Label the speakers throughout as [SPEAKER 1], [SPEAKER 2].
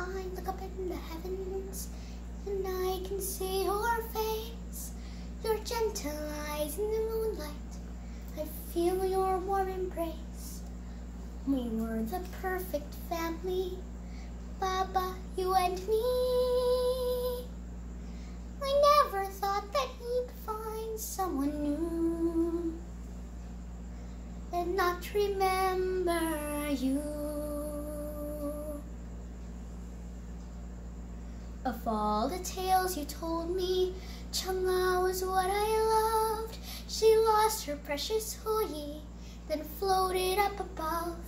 [SPEAKER 1] I look up in the heavens and I can see your face, your gentle eyes in the moonlight. I feel your warm embrace. We were the perfect family, Baba, you and me. I never thought that he'd find someone new and not remember you. Of all the tales you told me, Chang'e was what I loved. She lost her precious Houyi, then floated up above.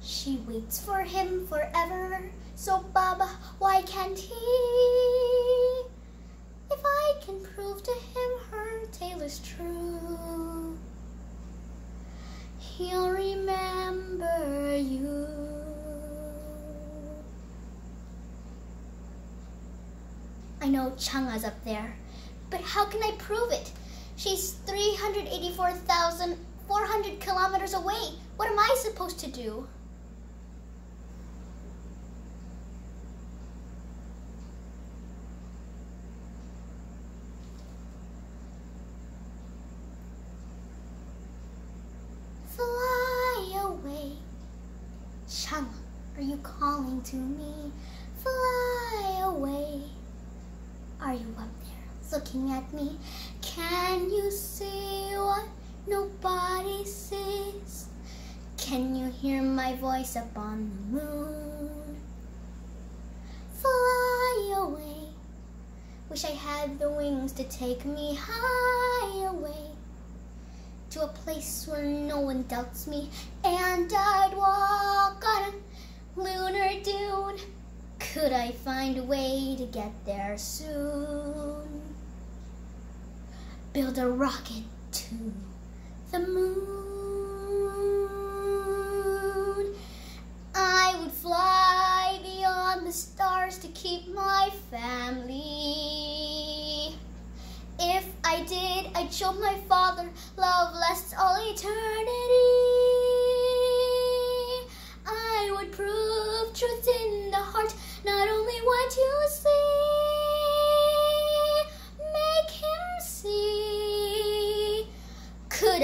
[SPEAKER 1] She waits for him forever, so Baba, why can't he? If I can prove to him her tale is true, he'll remember you. I know Chang'e's up there, but how can I prove it? She's 384,400 kilometers away. What am I supposed to do? Fly away. Chang'e, are you calling to me? Fly away. Are you up there looking at me? Can you see what nobody sees? Can you hear my voice up on the moon? Fly away. Wish I had the wings to take me high away to a place where no one doubts me and I'd walk on a lunar. Could I find a way to get there soon? Build a rocket to the moon. I would fly beyond the stars to keep my family. If I did, I'd show my father love lasts all eternity.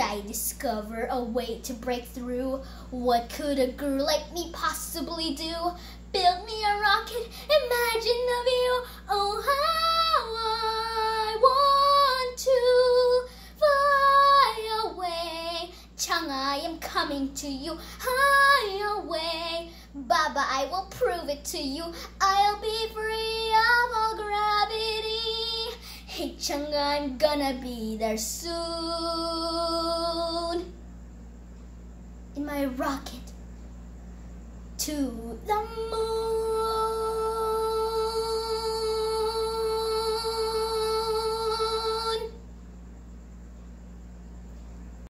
[SPEAKER 1] I discover a way to break through? What could a girl like me possibly do? Build me a rocket, imagine the view. Oh, how I want to fly away. Chang'e, I am coming to you. High away. Baba, I will prove it to you. I'll be free of all gravity. Hey, Chang'e, I'm gonna be there soon. In my rocket to the moon.